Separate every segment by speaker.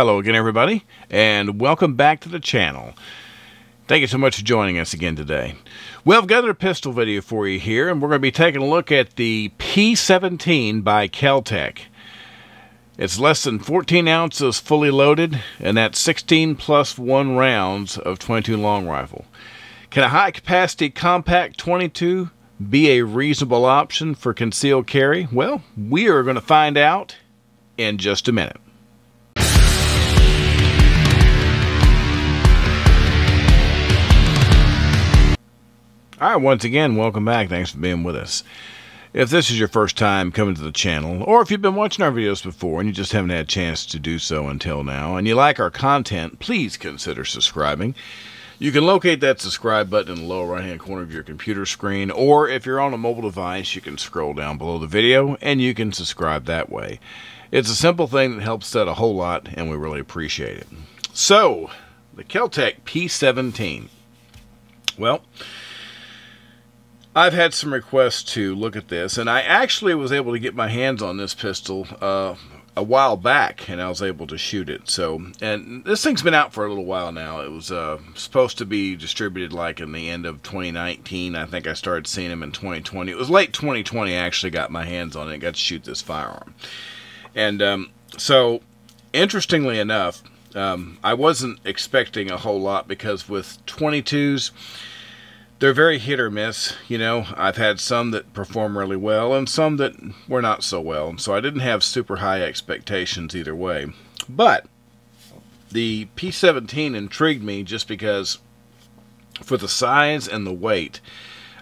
Speaker 1: Hello again, everybody, and welcome back to the channel. Thank you so much for joining us again today. Well, I've got a pistol video for you here, and we're going to be taking a look at the P17 by Keltec. It's less than 14 ounces fully loaded, and that's 16 plus 1 rounds of 22 long rifle. Can a high capacity compact 22 be a reasonable option for concealed carry? Well, we are going to find out in just a minute. All right, once again, welcome back. Thanks for being with us. If this is your first time coming to the channel, or if you've been watching our videos before and you just haven't had a chance to do so until now, and you like our content, please consider subscribing. You can locate that subscribe button in the lower right hand corner of your computer screen, or if you're on a mobile device, you can scroll down below the video and you can subscribe that way. It's a simple thing that helps set a whole lot, and we really appreciate it. So, the Keltec P17. Well, I've had some requests to look at this, and I actually was able to get my hands on this pistol uh, a while back, and I was able to shoot it. So, and this thing's been out for a little while now. It was uh, supposed to be distributed like in the end of 2019. I think I started seeing them in 2020. It was late 2020. I actually got my hands on it and got to shoot this firearm. And um, so, interestingly enough, um, I wasn't expecting a whole lot because with 22s they're very hit or miss. You know, I've had some that perform really well and some that were not so well. So I didn't have super high expectations either way. But the P17 intrigued me just because for the size and the weight,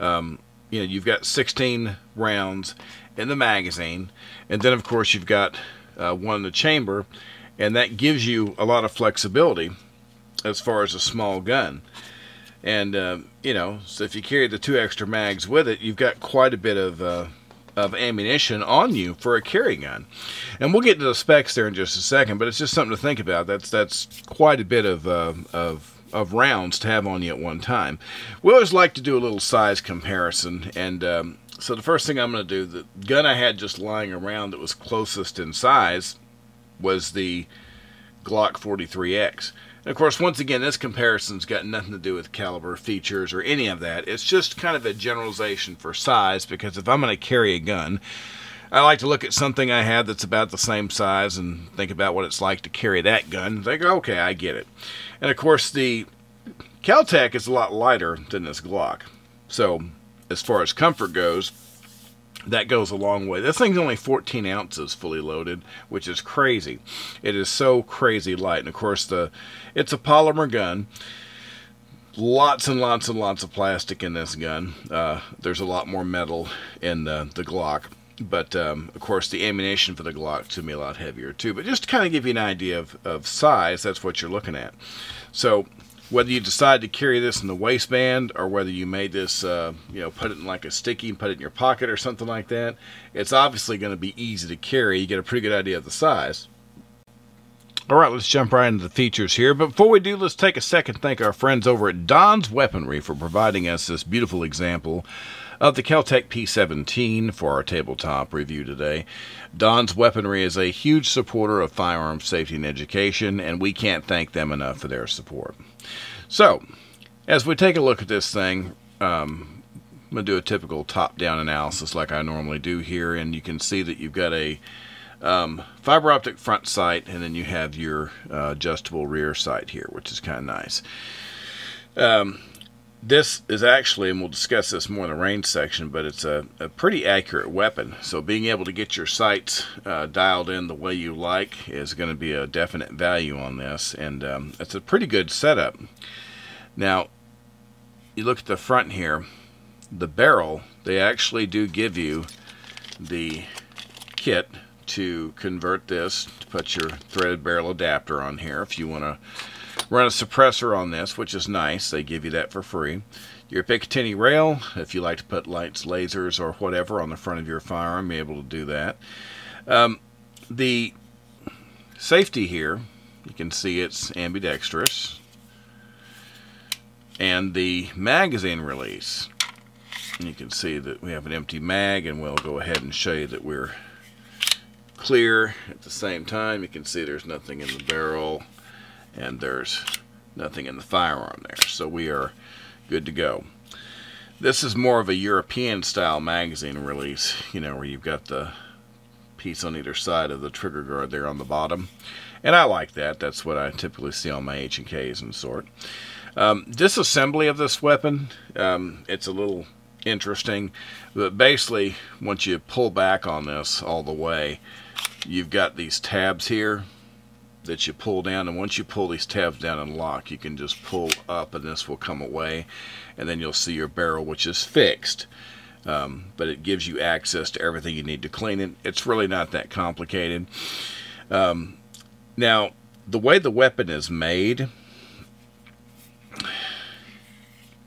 Speaker 1: um, you know, you've got 16 rounds in the magazine, and then of course you've got uh, one in the chamber, and that gives you a lot of flexibility as far as a small gun. And, uh, you know, so if you carry the two extra mags with it, you've got quite a bit of, uh, of ammunition on you for a carry gun. And we'll get to the specs there in just a second, but it's just something to think about. That's, that's quite a bit of, uh, of, of rounds to have on you at one time. We always like to do a little size comparison. And um, so the first thing I'm going to do, the gun I had just lying around that was closest in size was the Glock 43X. Of course, once again, this comparison's got nothing to do with caliber, features, or any of that. It's just kind of a generalization for size because if I'm going to carry a gun, I like to look at something I have that's about the same size and think about what it's like to carry that gun. Think, okay, I get it. And of course, the Keltec is a lot lighter than this Glock. So, as far as comfort goes, that goes a long way. This thing's only 14 ounces fully loaded, which is crazy. It is so crazy light. And of course, the it's a polymer gun. Lots and lots and lots of plastic in this gun. Uh, there's a lot more metal in the, the Glock. But, um, of course, the ammunition for the Glock to be a lot heavier, too. But just to kind of give you an idea of, of size, that's what you're looking at. So, whether you decide to carry this in the waistband or whether you made this, uh, you know, put it in like a sticky and put it in your pocket or something like that, it's obviously going to be easy to carry. You get a pretty good idea of the size. All right, let's jump right into the features here. But before we do, let's take a second thank our friends over at Don's Weaponry for providing us this beautiful example of the Keltec P17 for our tabletop review today. Don's Weaponry is a huge supporter of firearms safety and education, and we can't thank them enough for their support. So, as we take a look at this thing, um, I'm going to do a typical top-down analysis like I normally do here, and you can see that you've got a um, fiber optic front sight, and then you have your uh, adjustable rear sight here, which is kind of nice. Um, this is actually, and we'll discuss this more in the range section, but it's a, a pretty accurate weapon. So being able to get your sights uh, dialed in the way you like is going to be a definite value on this, and um, it's a pretty good setup. Now, you look at the front here, the barrel, they actually do give you the kit to convert this to put your threaded barrel adapter on here if you want to Run a suppressor on this, which is nice. They give you that for free. Your Picatinny rail, if you like to put lights, lasers, or whatever on the front of your firearm, be able to do that. Um, the safety here, you can see it's ambidextrous. And the magazine release, you can see that we have an empty mag, and we'll go ahead and show you that we're clear at the same time. You can see there's nothing in the barrel and there's nothing in the firearm there. So we are good to go. This is more of a European style magazine release, you know, where you've got the piece on either side of the trigger guard there on the bottom. And I like that. That's what I typically see on my H&Ks and sort. Um, disassembly of this weapon, um, it's a little interesting. But basically, once you pull back on this all the way, you've got these tabs here that you pull down and once you pull these tabs down and lock you can just pull up and this will come away and then you'll see your barrel which is fixed. Um, but it gives you access to everything you need to clean it. It's really not that complicated. Um, now the way the weapon is made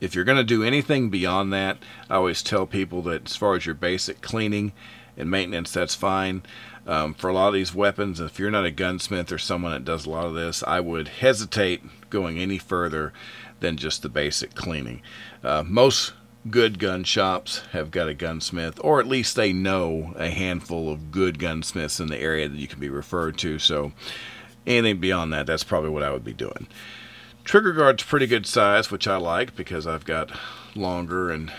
Speaker 1: if you're going to do anything beyond that I always tell people that as far as your basic cleaning and maintenance that's fine um, for a lot of these weapons, if you're not a gunsmith or someone that does a lot of this, I would hesitate going any further than just the basic cleaning. Uh, most good gun shops have got a gunsmith, or at least they know a handful of good gunsmiths in the area that you can be referred to. So anything beyond that, that's probably what I would be doing. Trigger guard's pretty good size, which I like because I've got longer and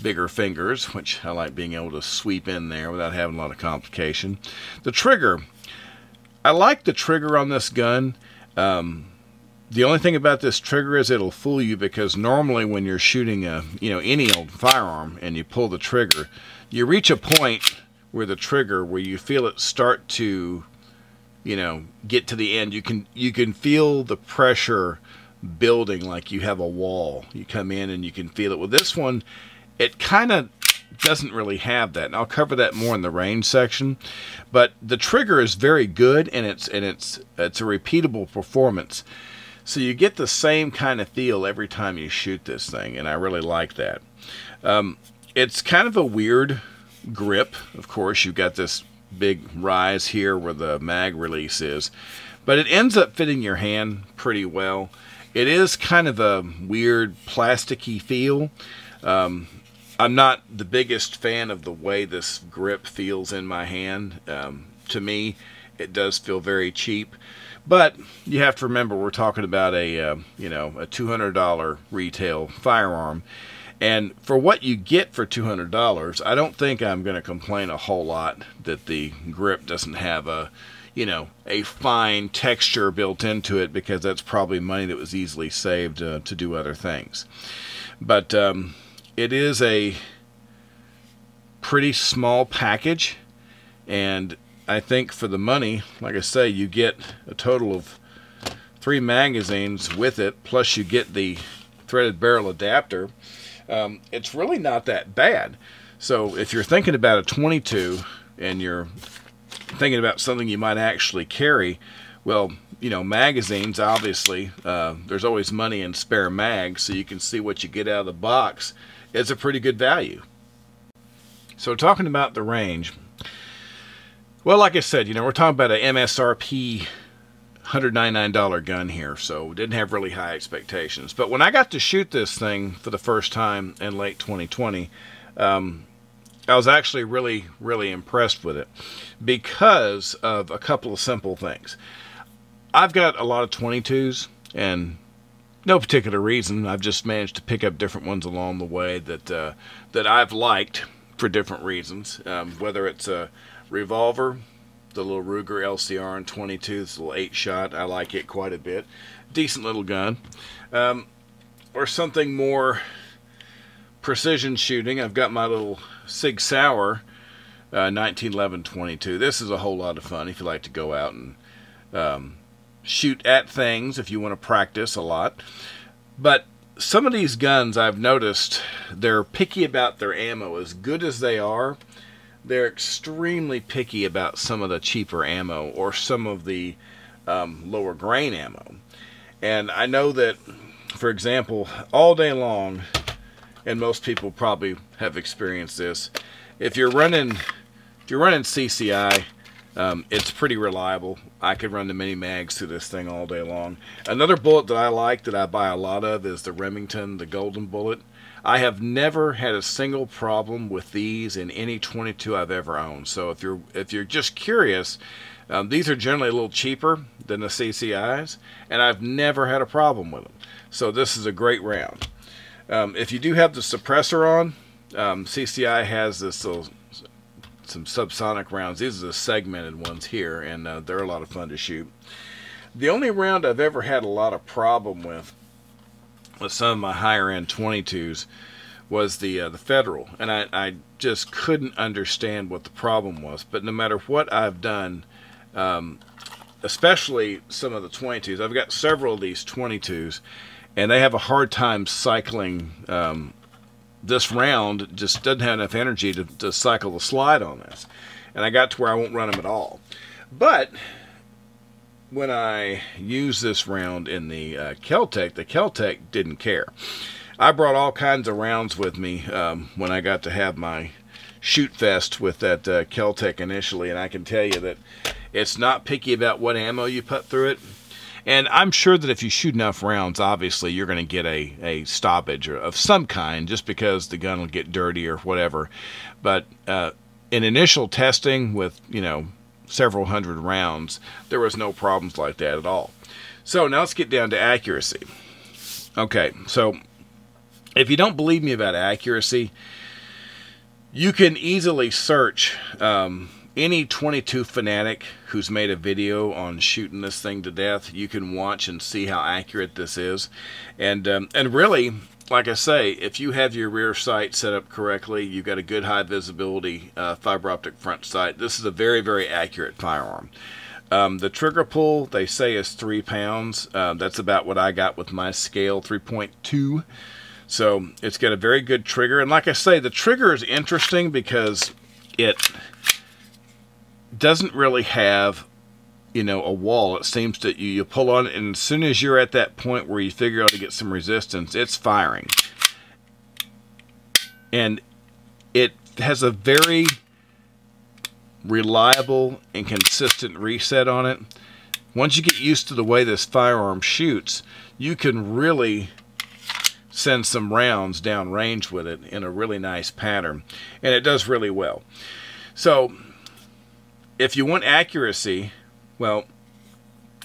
Speaker 1: bigger fingers, which I like being able to sweep in there without having a lot of complication. The trigger, I like the trigger on this gun. Um, the only thing about this trigger is it'll fool you because normally when you're shooting a you know any old firearm and you pull the trigger, you reach a point where the trigger where you feel it start to you know get to the end. You can you can feel the pressure building like you have a wall. You come in and you can feel it. With this one, it kind of doesn't really have that. And I'll cover that more in the range section. But the trigger is very good and it's and it's it's a repeatable performance. So you get the same kind of feel every time you shoot this thing, and I really like that. Um, it's kind of a weird grip. Of course, you've got this big rise here where the mag release is, but it ends up fitting your hand pretty well. It is kind of a weird plasticky feel. Um, I'm not the biggest fan of the way this grip feels in my hand. Um, to me, it does feel very cheap. But you have to remember we're talking about a uh, you know a $200 retail firearm, and for what you get for $200, I don't think I'm going to complain a whole lot that the grip doesn't have a you know a fine texture built into it because that's probably money that was easily saved uh, to do other things. But um, it is a pretty small package and I think for the money like I say you get a total of three magazines with it plus you get the threaded barrel adapter. Um, it's really not that bad. So if you're thinking about a 22 and you're thinking about something you might actually carry well you know magazines obviously uh, there's always money in spare mags so you can see what you get out of the box it's a pretty good value. So talking about the range, well, like I said, you know, we're talking about an MSRP $199 gun here, so didn't have really high expectations. But when I got to shoot this thing for the first time in late 2020, um, I was actually really, really impressed with it because of a couple of simple things. I've got a lot of 22s, and no particular reason. I've just managed to pick up different ones along the way that uh, that I've liked for different reasons. Um, whether it's a revolver, the little Ruger LCR and 22, this little eight shot, I like it quite a bit. Decent little gun, um, or something more precision shooting. I've got my little Sig Sauer. Uh, 1911 22. This is a whole lot of fun if you like to go out and um, shoot at things if you want to practice a lot. But some of these guns I've noticed they're picky about their ammo. As good as they are, they're extremely picky about some of the cheaper ammo or some of the um, lower grain ammo. And I know that, for example, all day long, and most people probably have experienced this, if you're running if you're running CCI, um, it's pretty reliable. I could run the mini mags through this thing all day long. Another bullet that I like that I buy a lot of is the Remington, the Golden Bullet. I have never had a single problem with these in any 22 I've ever owned. So if you're if you're just curious, um, these are generally a little cheaper than the CCIs, and I've never had a problem with them. So this is a great round. Um, if you do have the suppressor on, um, CCI has this little some subsonic rounds. These are the segmented ones here, and uh, they're a lot of fun to shoot. The only round I've ever had a lot of problem with with some of my higher end 22s was the uh, the Federal, and I, I just couldn't understand what the problem was. But no matter what I've done, um, especially some of the 22s, I've got several of these 22s, and they have a hard time cycling. Um, this round just doesn't have enough energy to, to cycle the slide on this, and I got to where I won't run them at all. But when I used this round in the uh, Keltec, the Keltec didn't care. I brought all kinds of rounds with me um, when I got to have my shoot fest with that uh, Keltec initially, and I can tell you that it's not picky about what ammo you put through it. And I'm sure that if you shoot enough rounds, obviously you're going to get a, a stoppage of some kind just because the gun will get dirty or whatever. But uh, in initial testing with, you know, several hundred rounds, there was no problems like that at all. So now let's get down to accuracy. Okay, so if you don't believe me about accuracy, you can easily search um, any 22 fanatic who's made a video on shooting this thing to death. You can watch and see how accurate this is, and um, and really, like I say, if you have your rear sight set up correctly, you've got a good high visibility uh, fiber optic front sight. This is a very, very accurate firearm. Um, the trigger pull, they say, is three pounds. Uh, that's about what I got with my scale, 3.2. So it's got a very good trigger. And like I say, the trigger is interesting because it doesn't really have you know, a wall. It seems that you, you pull on it, and as soon as you're at that point where you figure out to get some resistance, it's firing. And it has a very reliable and consistent reset on it. Once you get used to the way this firearm shoots, you can really send some rounds down range with it in a really nice pattern. And it does really well. So, if you want accuracy, well,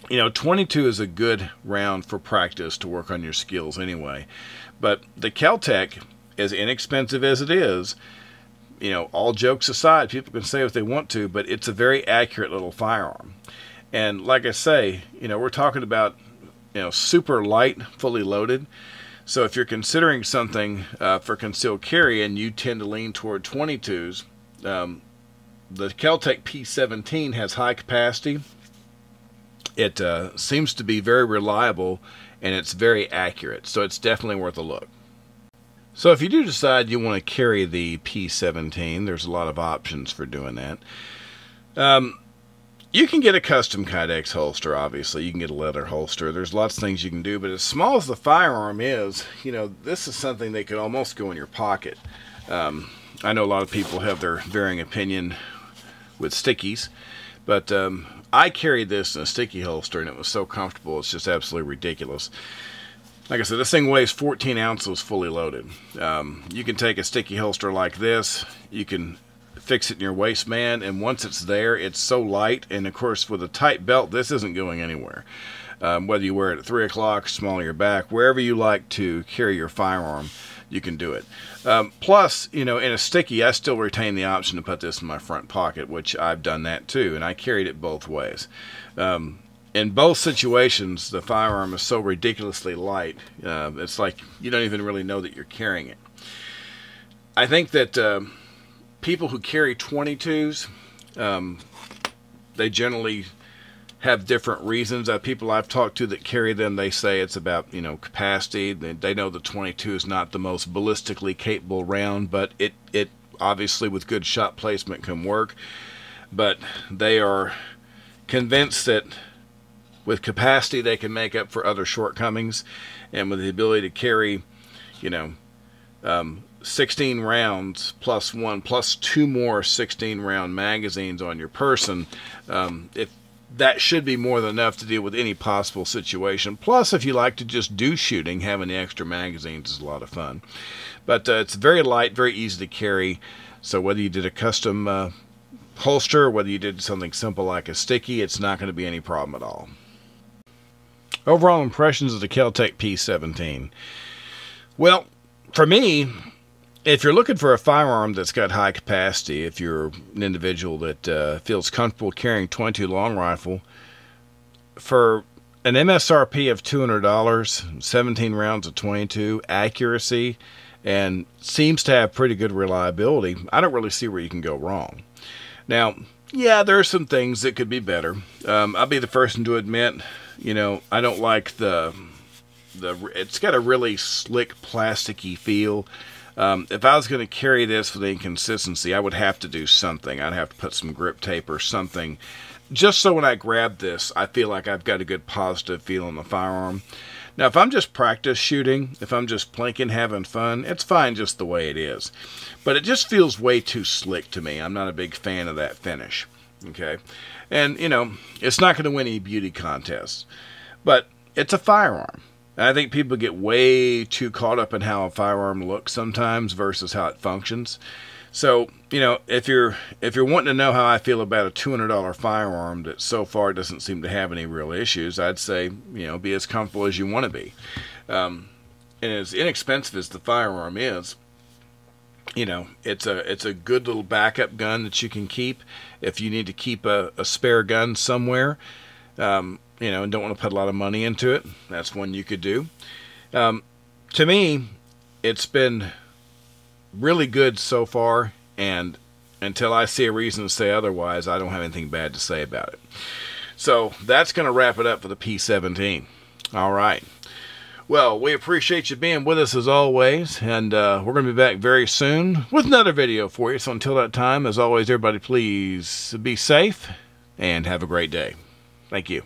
Speaker 1: you know, 22 is a good round for practice to work on your skills anyway. But the Keltec, as inexpensive as it is, you know, all jokes aside, people can say what they want to, but it's a very accurate little firearm. And like I say, you know, we're talking about, you know, super light, fully loaded. So if you're considering something uh, for concealed carry and you tend to lean toward 22s, um, the Keltec P17 has high capacity it uh, seems to be very reliable and it's very accurate, so it's definitely worth a look. So if you do decide you want to carry the P17, there's a lot of options for doing that. Um, you can get a custom Kydex holster, obviously. You can get a leather holster. There's lots of things you can do, but as small as the firearm is, you know, this is something that could almost go in your pocket. Um, I know a lot of people have their varying opinion with stickies, but um, I carried this in a sticky holster and it was so comfortable, it's just absolutely ridiculous. Like I said, this thing weighs 14 ounces fully loaded. Um, you can take a sticky holster like this, you can fix it in your waistband, and once it's there, it's so light, and of course, with a tight belt, this isn't going anywhere. Um, whether you wear it at 3 o'clock, small your back, wherever you like to carry your firearm, you can do it. Um, plus, you know, in a sticky, I still retain the option to put this in my front pocket, which I've done that too, and I carried it both ways. Um, in both situations, the firearm is so ridiculously light, uh, it's like you don't even really know that you're carrying it. I think that uh, people who carry 22s, um, they generally have different reasons. Uh, people I've talked to that carry them, they say it's about you know capacity. They, they know the 22 is not the most ballistically capable round, but it it obviously with good shot placement can work. But they are convinced that with capacity they can make up for other shortcomings, and with the ability to carry, you know, um, 16 rounds plus one plus two more 16 round magazines on your person. Um, if that should be more than enough to deal with any possible situation. Plus, if you like to just do shooting, having the extra magazines is a lot of fun. But uh, it's very light, very easy to carry. So whether you did a custom uh, holster, whether you did something simple like a sticky, it's not going to be any problem at all. Overall impressions of the Keltec P17. Well, for me, if you're looking for a firearm that's got high capacity, if you're an individual that uh, feels comfortable carrying 22 long rifle, for an MSRP of $200, 17 rounds of 22, accuracy, and seems to have pretty good reliability, I don't really see where you can go wrong. Now, yeah, there are some things that could be better. Um, I'll be the first one to admit, you know, I don't like the the. It's got a really slick, plasticky feel. Um, if I was going to carry this for the inconsistency, I would have to do something. I'd have to put some grip tape or something, just so when I grab this, I feel like I've got a good positive feel on the firearm. Now, if I'm just practice shooting, if I'm just plinking, having fun, it's fine just the way it is. But it just feels way too slick to me. I'm not a big fan of that finish. Okay. And, you know, it's not going to win any beauty contests. But it's a firearm. I think people get way too caught up in how a firearm looks sometimes versus how it functions. So, you know, if you're if you're wanting to know how I feel about a $200 firearm that so far doesn't seem to have any real issues, I'd say, you know, be as comfortable as you want to be. Um, and as inexpensive as the firearm is, you know, it's a it's a good little backup gun that you can keep if you need to keep a, a spare gun somewhere. Um, you know, and don't want to put a lot of money into it. That's one you could do. Um, to me, it's been really good so far, and until I see a reason to say otherwise, I don't have anything bad to say about it. So that's going to wrap it up for the P17. All right. Well, we appreciate you being with us as always, and uh, we're going to be back very soon with another video for you. So until that time, as always, everybody please be safe and have a great day. Thank you.